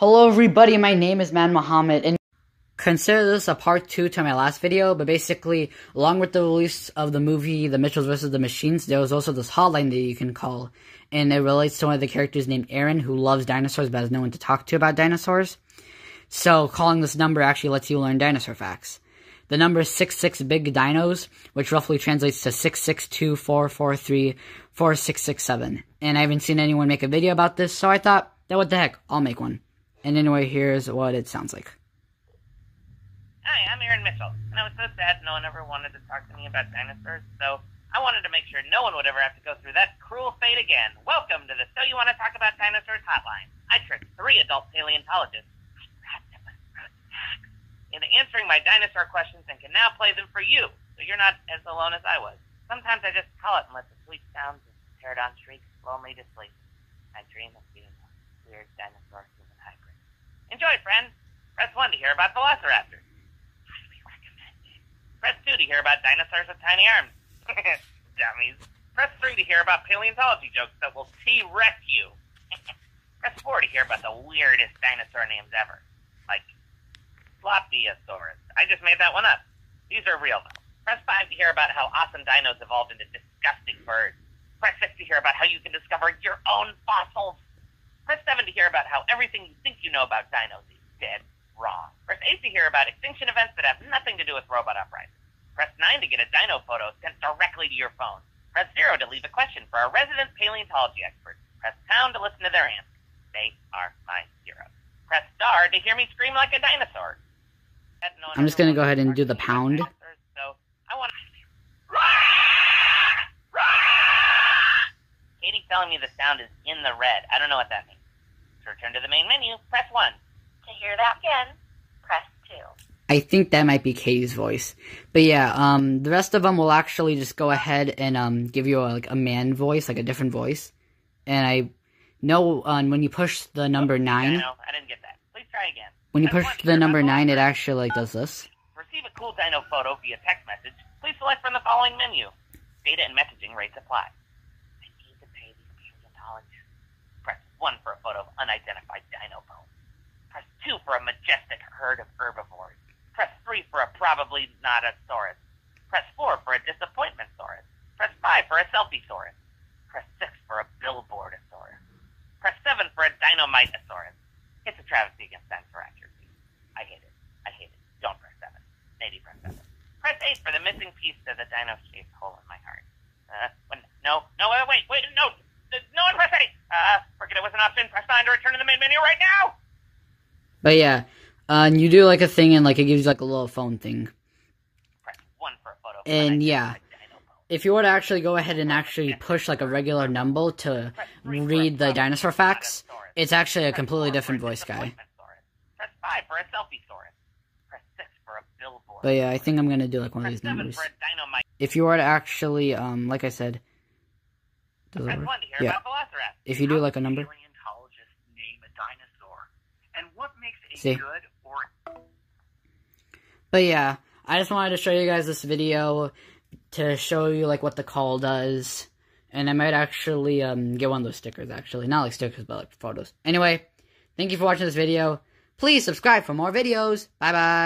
Hello everybody, my name is Man Muhammad, and consider this a part 2 to my last video, but basically, along with the release of the movie The Mitchells vs. the Machines, there was also this hotline that you can call, and it relates to one of the characters named Aaron, who loves dinosaurs but has no one to talk to about dinosaurs. So, calling this number actually lets you learn dinosaur facts. The number is 66 Big Dinos, which roughly translates to 66244346667. And I haven't seen anyone make a video about this, so I thought, that what the heck, I'll make one. And anyway, here's what it sounds like. Hi, I'm Aaron Mitchell, and I was so sad no one ever wanted to talk to me about dinosaurs, so I wanted to make sure no one would ever have to go through that cruel fate again. Welcome to the So You Want to Talk About Dinosaurs hotline. I tricked three adult paleontologists into answering my dinosaur questions and can now play them for you, so you're not as alone as I was. Sometimes I just call it and let the sweet sounds of pterodon shrieks lull me to sleep. I dream of being a weird dinosaur Enjoy, friends. Press 1 to hear about velociraptors. Highly recommended. Press 2 to hear about dinosaurs with tiny arms. Dummies. Press 3 to hear about paleontology jokes that will T-wreck you. Press 4 to hear about the weirdest dinosaur names ever. Like Floppiosaurus. I just made that one up. These are real, though. Press 5 to hear about how awesome dinos evolved into disgusting birds. Press 6 to hear about how you can discover your own fossils. Press 7 to hear about how everything you think you know about dinos is dead wrong. Press 8 to hear about extinction events that have nothing to do with robot uprising. Press 9 to get a dino photo sent directly to your phone. Press 0 to leave a question for our resident paleontology expert. Press pound to listen to their answer. They are my heroes. Press star to hear me scream like a dinosaur. I'm just going to go ahead and do the pound. So I want Katie's telling me the sound is in the red. I don't know what that means. To return to the main menu, press 1. To hear that again, press 2. I think that might be Katie's voice. But yeah, um, the rest of them will actually just go ahead and um, give you a, like a man voice, like a different voice. And I know uh, when you push the number 9... I know, I didn't get that. Please try again. When you push the number 9, it actually like does this. Receive a cool dino photo via text message. Please select from the following menu. Data and messaging rates apply. 1 for a photo of unidentified dino bones. Press 2 for a majestic herd of herbivores. Press 3 for a probably not a saurus. Press 4 for a disappointment saurus. Press 5 for a selfie saurus. Press 6 for a billboardosaurus. Press 7 for a dynamiteosaurus. It's a travesty against dinosaur accuracy. I hate it. I hate it. Don't press 7. Maybe press 7. Press 8 for the missing piece to the dino-shaped hole in my heart. Uh, when, no, no, wait, wait, no, no one press 8! Uh, forget it was an option. Press 9 to return to the main menu right now! But yeah, uh, and you do like a thing and like it gives you like a little phone thing. Press 1 for a photo. And yeah, if you were to actually go ahead and actually push like a regular number to read the dinosaur facts, it's actually a completely different voice guy. Press 5 for a selfie. Press 6 for a billboard. But yeah, I think I'm gonna do like one of these numbers. If you were to actually, um, like I said, does that work? Yeah. If you do like a number. See. But yeah, I just wanted to show you guys this video to show you like what the call does. And I might actually um, get one of those stickers actually. Not like stickers, but like photos. Anyway, thank you for watching this video. Please subscribe for more videos. Bye bye.